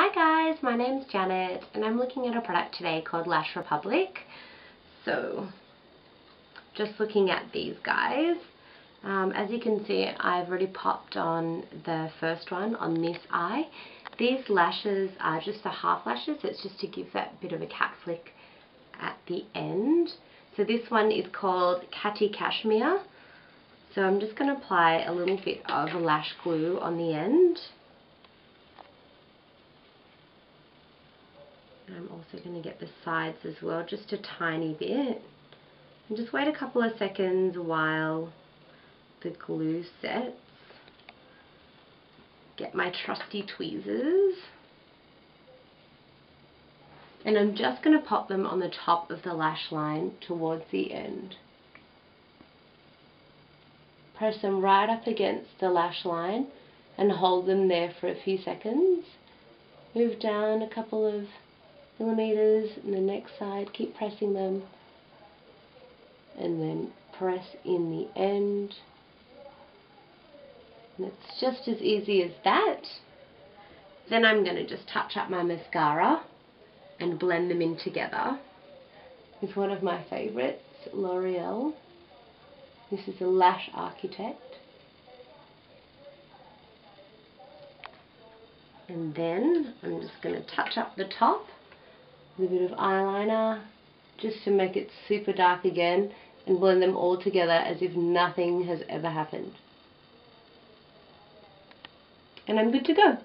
Hi guys, my name's Janette and I'm looking at a product today called Lash Republic. So, just looking at these guys. Um, as you can see, I've already popped on the first one on this eye. These lashes are just the half lashes, it's just to give that bit of a cat flick at the end. So this one is called Catty Cashmere. So I'm just going to apply a little bit of lash glue on the end. And I'm also going to get the sides as well, just a tiny bit. And just wait a couple of seconds while the glue sets. Get my trusty tweezers. And I'm just going to pop them on the top of the lash line towards the end. Press them right up against the lash line and hold them there for a few seconds. Move down a couple of millimeters and the next side, keep pressing them and then press in the end. And it's just as easy as that. Then I'm going to just touch up my mascara and blend them in together with one of my favourites, L'Oreal. This is a Lash Architect. And then I'm just going to touch up the top a bit of eyeliner just to make it super dark again and blend them all together as if nothing has ever happened. And I'm good to go.